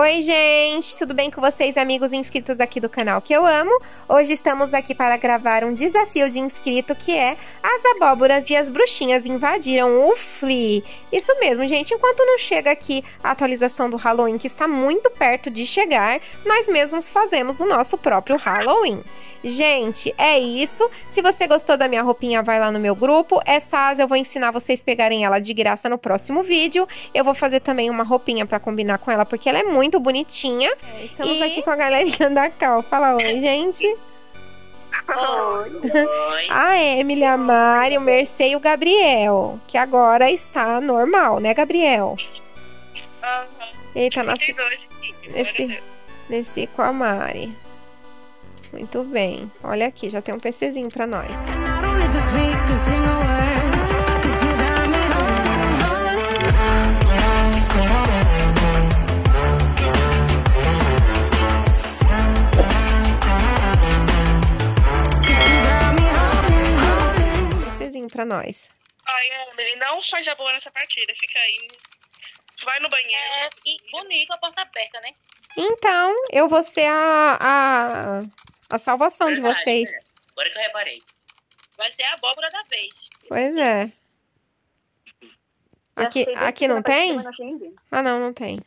Oi, gente! Tudo bem com vocês, amigos inscritos aqui do canal que eu amo? Hoje estamos aqui para gravar um desafio de inscrito que é As abóboras e as bruxinhas invadiram o Flea. Isso mesmo, gente. Enquanto não chega aqui a atualização do Halloween, que está muito perto de chegar, nós mesmos fazemos o nosso próprio Halloween. Gente, é isso. Se você gostou da minha roupinha, vai lá no meu grupo. Essa asa eu vou ensinar vocês pegarem ela de graça no próximo vídeo. Eu vou fazer também uma roupinha pra combinar com ela, porque ela é muito bonitinha. É, estamos e... aqui com a galerinha da Cal. Fala oi, gente. Oi. a Emily, a Mari, o Mercê e o Gabriel, que agora está normal, né, Gabriel? Uhum. Eita, nasci... Nesse, nesse com a Mari. Muito bem. Olha aqui, já tem um PCzinho para nós. Para nós. Ai, Emily, não faz a boa nessa partida. Fica aí. Vai no banheiro. É, e bonito a porta aberta, né? Então, eu vou ser a, a a salvação Verdade, de vocês. É. Agora que eu reparei. Vai ser a abóbora da vez. Pois é. Aqui, aqui não tem? Ah, não, não tem.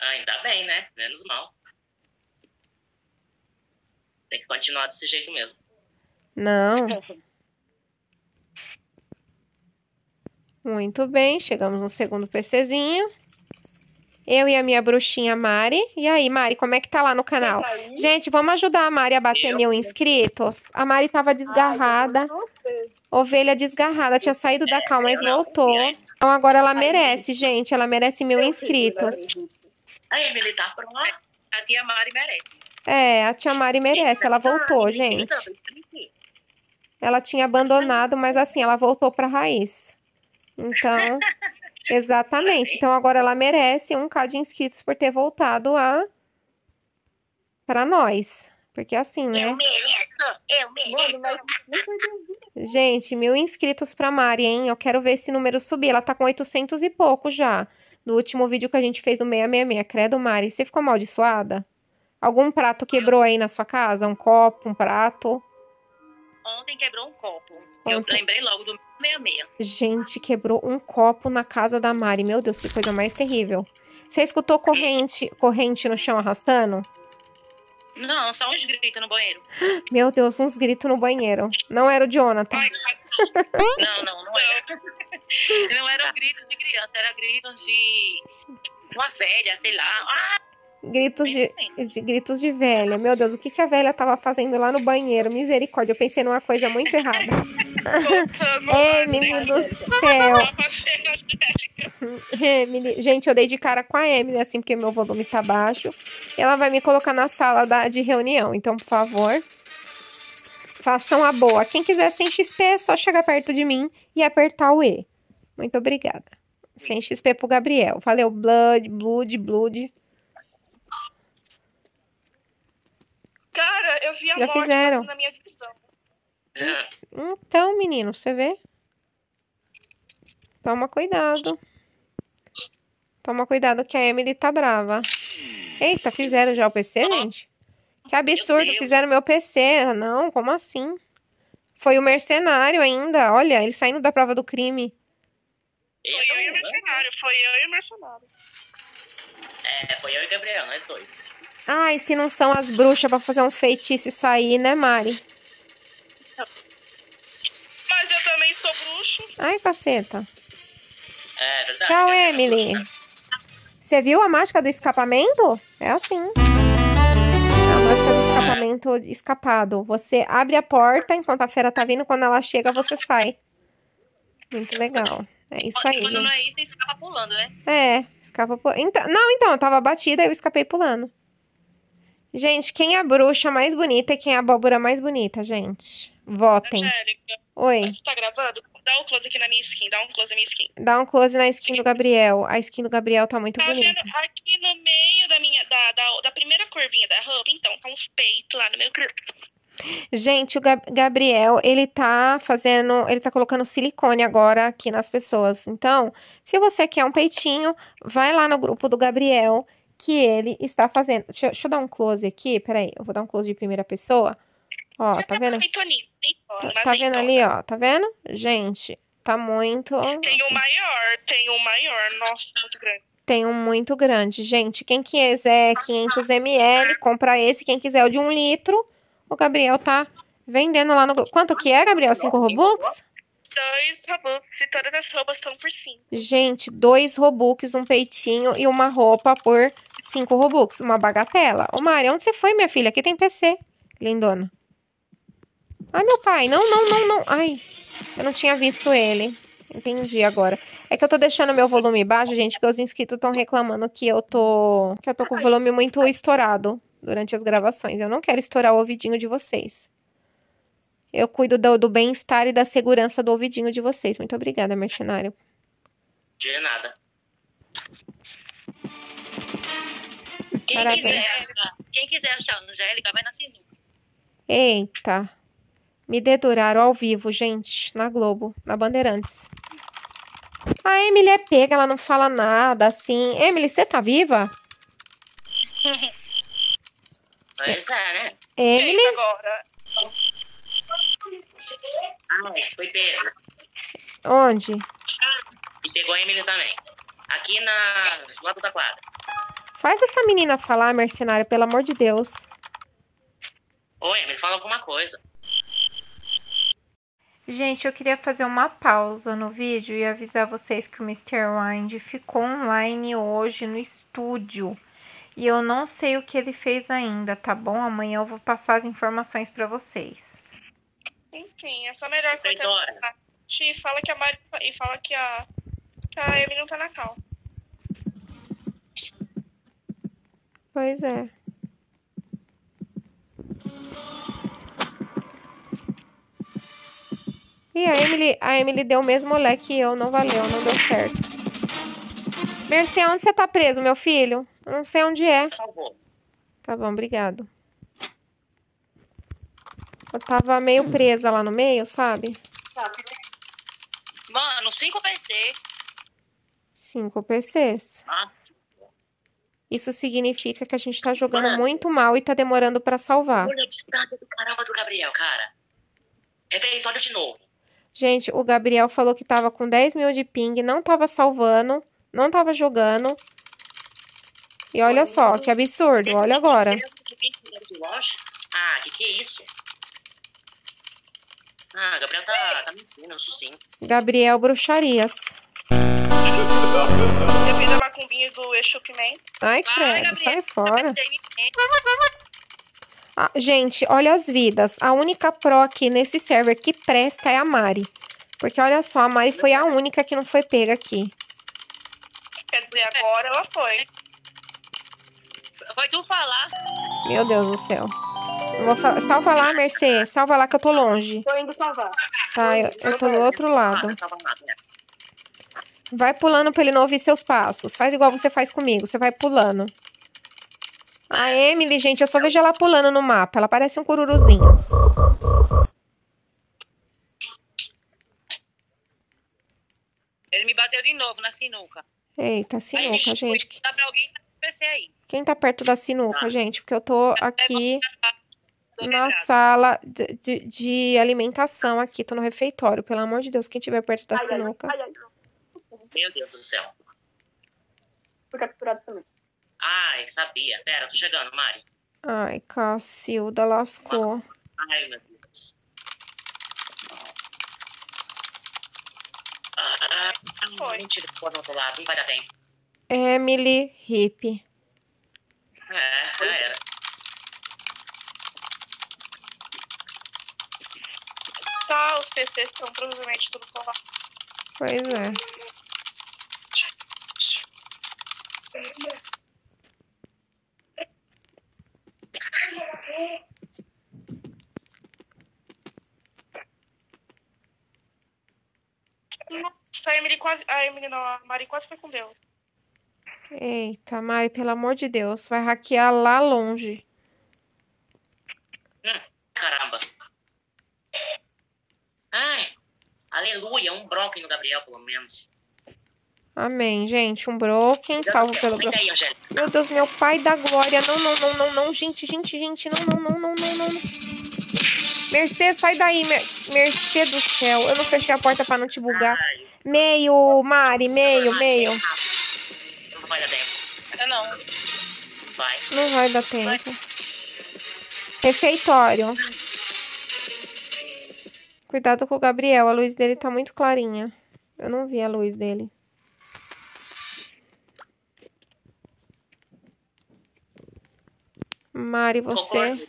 Ah, ainda bem, né? Menos mal. Tem que continuar desse jeito mesmo. Não. Muito bem, chegamos no segundo PCzinho. Eu e a minha bruxinha Mari. E aí, Mari, como é que tá lá no canal? Gente, vamos ajudar a Mari a bater mil inscritos? A Mari tava desgarrada. Ovelha desgarrada. Tinha saído da cal, mas voltou. Então agora ela merece, gente. Ela merece mil inscritos. A Emily tá pronta. A tia Mari merece. É, a tia Mari merece. Ela voltou, gente. Ela tinha abandonado, mas assim, ela voltou pra raiz. Então... Exatamente. Então agora ela merece um K de inscritos por ter voltado a para nós. Porque assim, né? Eu mereço, eu mereço. Gente, mil inscritos pra Mari, hein? Eu quero ver esse número subir. Ela tá com 800 e pouco já. No último vídeo que a gente fez do 666. Credo, Mari. Você ficou amaldiçoada? Algum prato quebrou aí na sua casa? Um copo, um prato? Ontem quebrou um copo. Ontem. Eu lembrei logo do 66. Gente, quebrou um copo na casa da Mari. Meu Deus, que coisa mais terrível. Você escutou corrente, corrente no chão arrastando? Não, só uns gritos no banheiro. Meu Deus, uns gritos no banheiro. Não era o Jonathan. não, não, não era. Não era grito de criança, era gritos de uma velha, sei lá. Ah! Gritos de, de, gritos de velha. Meu Deus, o que, que a velha tava fazendo lá no banheiro? Misericórdia, eu pensei numa coisa muito errada. é, menino do céu. Emily. Gente, eu dei de cara com a Emily, assim, porque meu volume tá baixo. Ela vai me colocar na sala da, de reunião. Então, por favor, façam a boa. Quem quiser sem XP, é só chegar perto de mim e apertar o E. Muito obrigada. Sem XP pro Gabriel. Valeu, Blood, Blood, Blood. Cara, eu vi a Já morte fizeram. na minha visão. Então, menino, você vê? Toma cuidado. Toma cuidado que a Emily tá brava. Eita, fizeram já o PC, gente? Que absurdo, fizeram meu PC. Não, como assim? Foi o mercenário ainda. Olha, ele saindo da prova do crime. Foi eu e o mercenário. Foi eu e o mercenário. É, foi eu e o Gabriel, nós dois. Ai, se não são as bruxas pra fazer um feitiço e sair, né, Mari? Mas eu também sou bruxo. Ai, caceta. É verdade. Tchau, Emily. Você viu a mágica do escapamento? É assim. A mágica do escapamento escapado. Você abre a porta enquanto a fera tá vindo. Quando ela chega, você sai. Muito legal. É isso aí. Quando não é isso, escapa pulando, né? É, escapa pulando. Então, não, então, eu tava batida e eu escapei pulando. Gente, quem é a bruxa mais bonita e quem é a abóbora mais bonita, gente? Votem. Angélica, Oi. Você tá gravando? Dá um close aqui na minha skin, dá um close na minha skin. Dá um close na skin do Gabriel. A skin do Gabriel tá muito tá bonita. Vendo? Aqui no meio da minha, da, da, da, primeira curvinha da roupa, então, tá uns peitos lá no meu grupo. Gente, o Gab- Gabriel, ele tá fazendo, ele tá colocando silicone agora aqui nas pessoas. Então, se você quer um peitinho, vai lá no grupo do Gabriel, que ele está fazendo. Deixa, eu- deixa eu dar um close aqui, peraí, eu vou dar um close de primeira pessoa. Ó, tá vendo? Tá vendo ali, ó, tá vendo? Gente, tá muito... Tem o assim, maior, tem o maior. Nossa, muito grande. Tem um muito grande. Gente, quem quiser 500ml, compra esse. Quem quiser o de um litro, o Gabriel tá vendendo lá no... Quanto que é, Gabriel? Cinco Robux? Dois robux e todas as roupas estão por cima. Gente, dois Robux, um peitinho e uma roupa por cinco Robux. Uma bagatela. Ô, Mari, onde você foi, minha filha? Aqui tem PC. Lindona. Ai, meu pai. Não, não, não, não. Ai, eu não tinha visto ele. Entendi agora. É que eu tô deixando meu volume baixo, gente, porque os inscritos estão reclamando que eu tô que eu tô com o volume muito estourado durante as gravações. Eu não quero estourar o ouvidinho de vocês. Eu cuido do, do bem-estar e da segurança do ouvidinho de vocês. Muito obrigada, mercenário. De nada. Quem Parabéns. quiser, achar, quem quiser achar a Angélica, vai na sinuca. Eita. Me deduraram ao vivo, gente, na Globo, na Bandeirantes. A Emily é pega, ela não fala nada, assim. Emily, você tá viva? Pois é, né? Emily? Agora. Ai, foi pego. Onde? E pegou a Emily também. Aqui na. do lado da quadra. Faz essa menina falar, mercenário, pelo amor de Deus. Ô, Emily, fala alguma coisa. Gente, eu queria fazer uma pausa no vídeo e avisar vocês que o Mr. Wind ficou online hoje no estúdio. E eu não sei o que ele fez ainda, tá bom? Amanhã eu vou passar as informações pra vocês. Enfim, é só melhor que eu Traidora. tenha- E fala que a Mari. E fala que a. Que a Emily não tá na cal. Pois é. E a Emily, a Emily deu o mesmo olé que eu, não valeu, não deu certo. Mercê, onde você tá preso, meu filho? Eu não sei onde é. Salvou. Tá bom, obrigado. Eu tava meio presa lá no meio, sabe? Mano, 5 PC. Cinco PCs. Nossa. Isso significa que a gente tá jogando Mano. muito mal e tá demorando pra salvar. Olha a distância do caramba do Gabriel, cara. Refeitório de novo. Gente, o Gabriel falou que tava com 10 mil de ping, não tava salvando, não tava jogando. E olha só, que absurdo, olha agora. Ah, que que é isso? Ah, Gabriel tá, tá mentindo, isso sim. Gabriel Bruxarias. Macumbinha do Exupman. Ai, Vai, credo, sai fora. Ah, gente, olha as vidas. A única pro aqui nesse server que presta é a Mari. Porque olha só, a Mari foi a única que não foi pega aqui. Quer dizer, agora ela foi. Foi tu falar. Meu Deus do céu. Eu vou fa- Salva lá, Mercê. Salva lá que eu tô longe. Tô indo salvar. Tá, eu, eu tô do outro lado. Ah, nada, né? Vai pulando pra ele não ouvir seus passos. Faz igual você faz comigo. Você vai pulando. A Emily, gente, eu só vejo ela pulando no mapa. Ela parece um cururuzinho. Ele me bateu de novo na sinuca. Eita, Aí, sinuca, gente. Que- Dá pra alguém tá PC aí. Quem tá perto da sinuca, Ah. gente? Porque eu tô aqui Tô na sala de, de- de alimentação aqui. Tô no refeitório. Pelo amor de Deus, quem tiver perto da sinuca. Meu Deus do céu. Fui capturado também. Ai, sabia. Pera, tô chegando, Mari. Ai, Cacilda lascou. Ai, meu Deus. Ah, Foi. Mentira, ficou do outro lado. Não vai dar tempo. Emily Hip. É, já era. Tá, os PCs estão provavelmente tudo colados. Pois é. Nossa, a Emily quase. A Emily não, a Mari quase foi com Deus. Eita, Mari, pelo amor de Deus. Vai hackear lá longe. caramba. Ai, aleluia, um broken no Gabriel, pelo menos. Amém, gente. Um broken, salvo pelo... Angélica. Meu Deus, meu pai da glória. Não, não, não, não, não. Gente, gente, gente. Não, não, não, não, não, não. Mercê, sai daí. Mer Mercê do céu. Eu não fechei a porta pra não te bugar. Ai, Meio, Mari, meio, meio. Não vai dar tempo. Eu não. Vai. Não vai dar tempo. Refeitório. Cuidado com o Gabriel. A luz dele tá muito clarinha. Eu não vi a luz dele. Mari, você.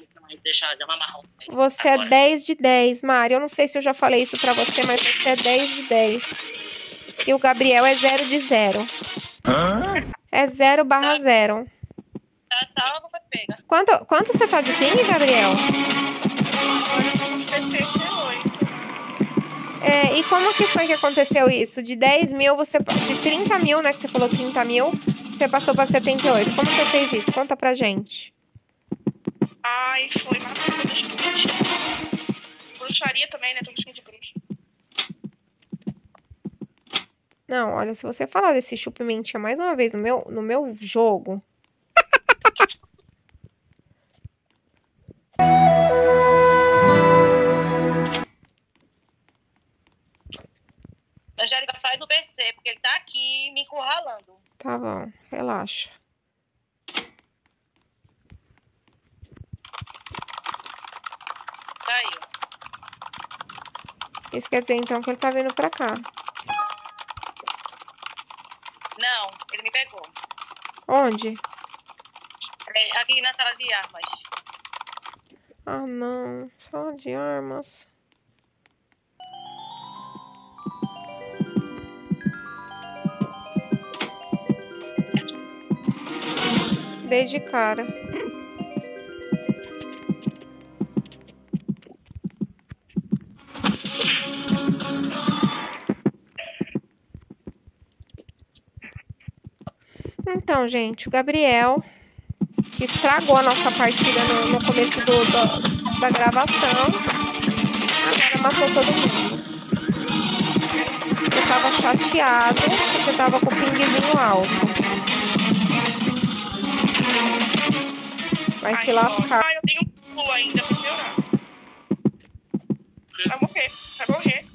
Você é Agora. 10 de 10, Mari. Eu não sei se eu já falei isso pra você, mas você é 10 de 10. E o Gabriel é 0 de 0. É 0 barra 0. Tá salvo, foi pega. Quanto, quanto você tá de ping, Gabriel? Agora com 78. É, e como que foi que aconteceu isso? De 10 mil, você. De 30 mil, né? Que você falou 30 mil, você passou pra 78. Como você fez isso? Conta pra gente. Ai, foi bruxas. Bruxaria também, né? Tô cheio de bruxa. Não, olha, se você falar desse chupimentinha mais uma vez no meu, no meu jogo. Angélica, faz o BC, porque ele tá aqui me encurralando. Tá bom, relaxa. Tá. Isso quer dizer então que ele tá vindo pra cá. Não, ele me pegou. Onde? É, aqui na sala de armas. Ah, não. Sala de armas. Dei de cara. Então, gente, o Gabriel que estragou a nossa partida no, no começo do, do- da gravação. Agora matou todo mundo. Eu tava chateado porque eu tava com o pingzinho alto. Vai se Ai, lascar. Ah, eu tenho pulo ainda pra piorar. Vai morrer, vai morrer.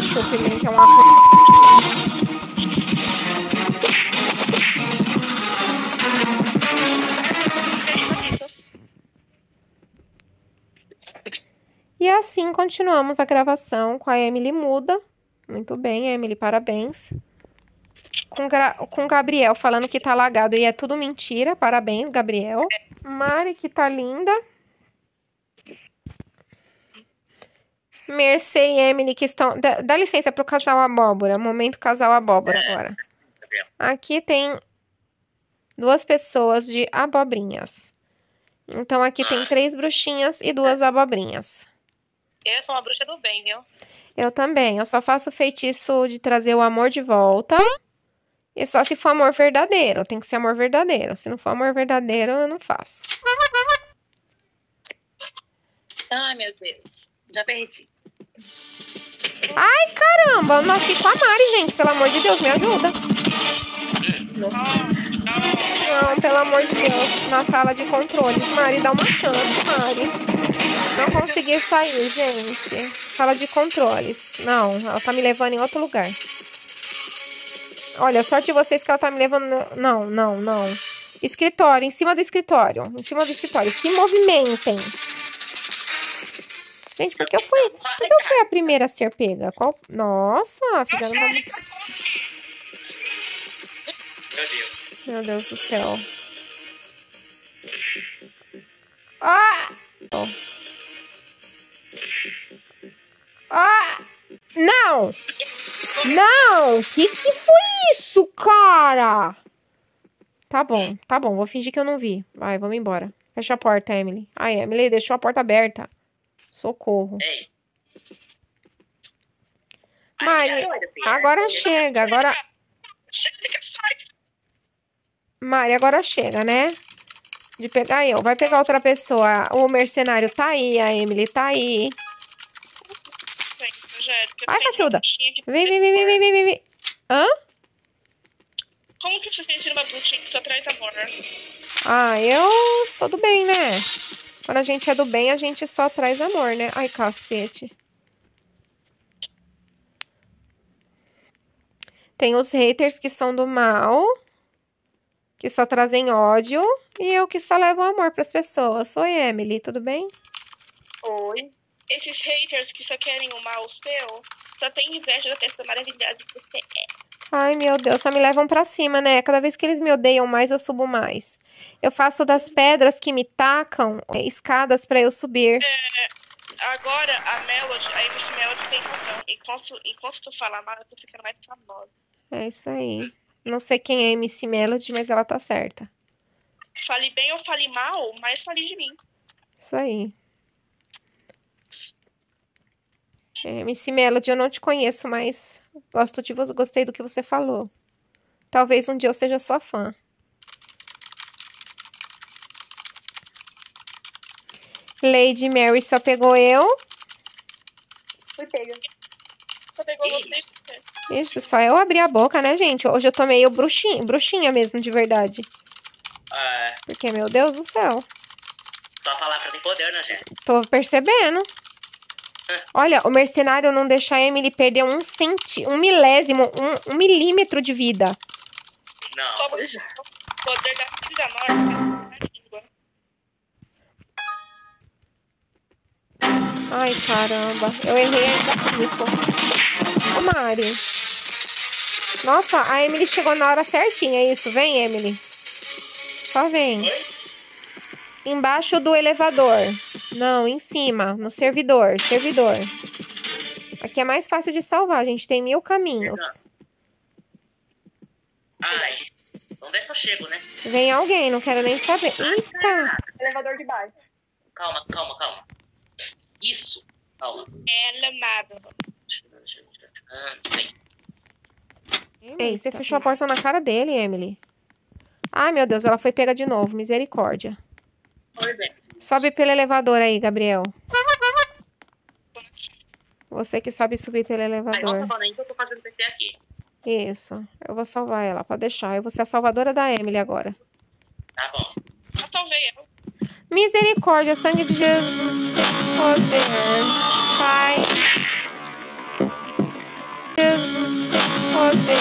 Chupimento é uma. E assim continuamos a gravação com a Emily muda. Muito bem, Emily, parabéns. Com o Gabriel falando que tá lagado e é tudo mentira. Parabéns, Gabriel. Mari, que tá linda. Mercê e Emily que estão. Dá, dá licença pro casal abóbora. Momento casal abóbora agora. Gabriel. Aqui tem duas pessoas de abobrinhas. Então aqui tem Ah. três bruxinhas e duas abobrinhas. Eu sou uma bruxa do bem, viu? Eu também. Eu só faço feitiço de trazer o amor de volta. E só se for amor verdadeiro. Tem que ser amor verdadeiro. Se não for amor verdadeiro, eu não faço. Ai, meu Deus. Já perdi. Ai, caramba. Eu nasci com a Mari, gente. Pelo amor de Deus, me ajuda. Não, pelo amor de Deus. Na sala de controles. Mari, dá uma chance, Mari. Não consegui sair, gente. Sala de controles. Não, ela tá me levando em outro lugar. Olha, sorte de vocês que ela tá me levando. Não, não, não. Escritório, em cima do escritório. Em cima do escritório. Se movimentem. Gente, por que eu fui? Eu fui a primeira a ser pega? Qual? Nossa, fizeram uma... Meu Deus. Meu Deus do céu. Ah! Oh. Ah! Não! Não! Que que foi isso, cara? Tá bom, tá bom. Vou fingir que eu não vi. Vai, vamos embora. Fecha a porta, Emily. Ai, Emily deixou a porta aberta. Socorro. Ei. Mari, agora chega, agora... Chega, sai. Mari, agora chega, né? De pegar eu. Vai pegar outra pessoa. O mercenário tá aí, a Emily tá aí. Ai, Cacilda. Vem, vem, vem, vem, vem, vem, vem. Hã? Como que você sente uma bruxinha que só traz amor? Ah, eu sou do bem, né? Quando a gente é do bem, a gente só traz amor, né? Ai, cacete. Tem os haters que são do mal, que só trazem ódio, e eu que só levo amor pras pessoas. Oi, Emily, tudo bem? Oi. Esses haters que só querem o mal seu, só tem inveja da pessoa maravilhosa que você é. Ai, meu Deus, só me levam pra cima, né? Cada vez que eles me odeiam mais, eu subo mais. Eu faço das pedras que me tacam é, escadas pra eu subir. Agora, a Melody, a MC Melody tem razão. Enquanto, enquanto tu fala mal, eu tô ficando mais famosa. É isso aí. Não sei quem é MC Melody, mas ela tá certa. Fale bem ou fale mal, mas fale de mim. Isso aí. É, MC Melody, eu não te conheço, mas gosto de você, gostei do que você falou. Talvez um dia eu seja sua fã. Lady Mary só pegou eu. Fui pega. Só pegou vocês. Ixi, só eu abri a boca, né, gente? Hoje eu tô meio bruxinha, bruxinha mesmo, de verdade. É, Porque, meu Deus do céu. tua palavra tem poder, né, gente? Tô percebendo. Olha, o mercenário não deixa a Emily perder um centi, um milésimo, um, um milímetro de vida. Não. Só poder da filha da morte. Ai, caramba. Eu errei ainda fico. Ô, Mari. Nossa, a Emily chegou na hora certinha, é isso? Vem, Emily. Só vem. Oi? Embaixo do elevador. Não, em cima, no servidor. Servidor. Aqui é mais fácil de salvar, a gente tem mil caminhos. Ai. Vamos ver se eu chego, né? Vem alguém, não quero nem saber. Eita! Elevador de baixo. Calma, calma, calma. Isso. Ela amada. Ah, vem. Ei, você fechou a porta na cara dele, Emily. Ai, meu Deus, ela foi pega de novo. Misericórdia. Oi, bem. Sobe pelo elevador aí, Gabriel. Você que sabe subir pelo elevador. aí que eu tô fazendo PC aqui. Isso. Eu vou salvar ela, pode deixar. Eu vou ser a salvadora da Emily agora. Tá bom. Eu salvei ela. Misericórdia, sangue de Jesus, poder. Sai. Jesus, poder.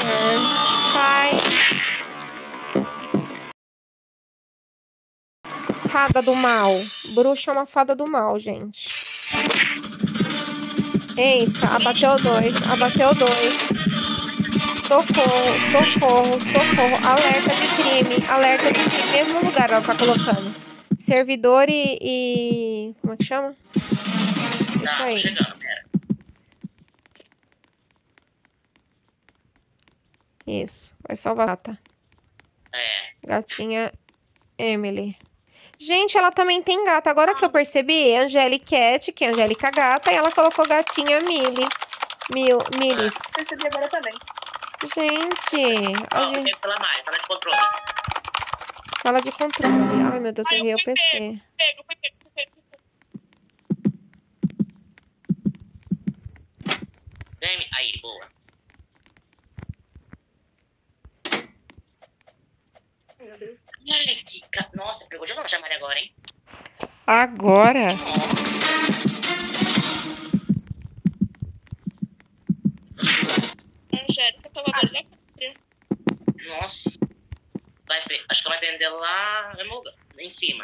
Sai. Fada do mal. Bruxa é uma fada do mal, gente. Eita, abateu dois, abateu dois. Socorro, socorro, socorro. Alerta de crime, alerta de crime. Mesmo lugar ela tá colocando. Servidor e. e- Como é que chama? Isso Tá, tô aí. Isso. Vai salvar a gata. É. Gatinha Emily. Gente, ela também tem gata. Agora que eu percebi, Angelique Cat, que é Angélica Gata, e ela colocou gatinha Millie. Mil, Milis. Percebi agora também. Gente, Ó, gente... falar mais, fala de controle. Sala de controle. Ai, meu Deus, eu errei o PC. Pego, fui pego, fui pego. Vem, aí, boa. Olha que ca... Nossa, pegou de longe a Mari agora, hein? Agora? Nossa. Cima.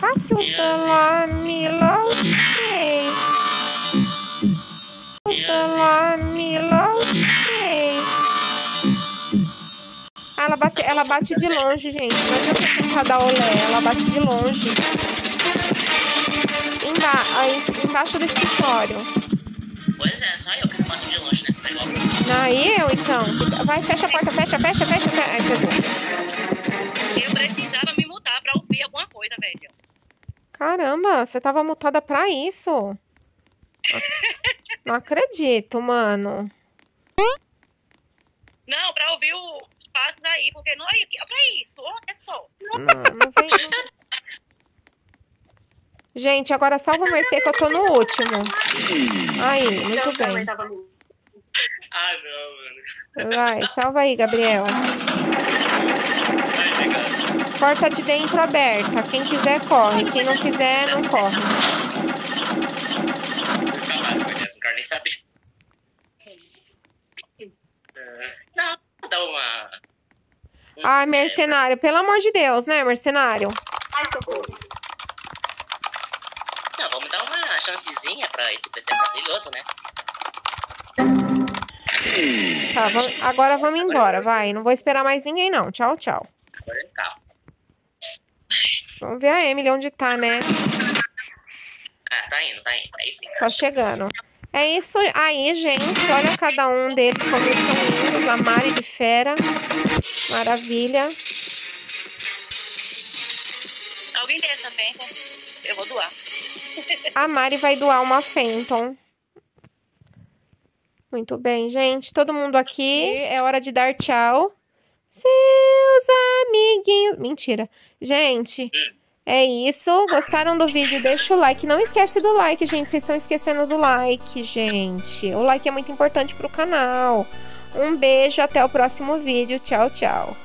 Cacilda lá, Mila, ok. Cacilda lá, Mila. Ah, ela bate, ela bate de longe, gente. Não adianta tentar dar olé, ela bate de longe. Emba embaixo do escritório. Pois é, só eu que bato de longe nesse negócio. Aí eu, então. Vai, fecha a porta, fecha, fecha, fecha. fe- Ai, precisava me mudar pra ouvir alguma coisa, velho. Caramba, você tava mutada pra isso. Não acredito, mano. Não, pra ouvir os passos aí, porque não é, é isso, olha só. Não, não vem. Não... Gente, agora salva o Mercê que eu tô no último. Aí, muito bem. Ah, não, mano. Vai, salva aí, Gabriel. Vai. Porta de dentro aberta. Quem quiser, corre. Quem não quiser, não corre. Os cavalos, conhece, não quero nem saber. Não, dá uma. Ai, mercenário, pelo amor de Deus, né, mercenário? Não, vamos dar uma chancezinha pra esse PC maravilhoso, né? Tá, vamos- agora vamos embora, vai. Não vou esperar mais ninguém, não. Tchau, tchau. Agora calma. Vamos ver a Emily onde tá, né? Ah, tá indo, tá indo. Aí sim. Tá chegando. É isso aí, gente. Olha cada um deles como estão lindos. A Mari de fera. Maravilha. Alguém tem essa penta? Eu vou doar. A Mari vai doar uma Fenton. Muito bem, gente. Todo mundo aqui. É hora de dar tchau. Seus amiguinhos. Mentira. Gente, é isso. Gostaram do vídeo? Deixa o like. Não esquece do like, gente. Vocês estão esquecendo do like, gente. O like é muito importante pro canal. Um beijo. Até o próximo vídeo. Tchau, tchau.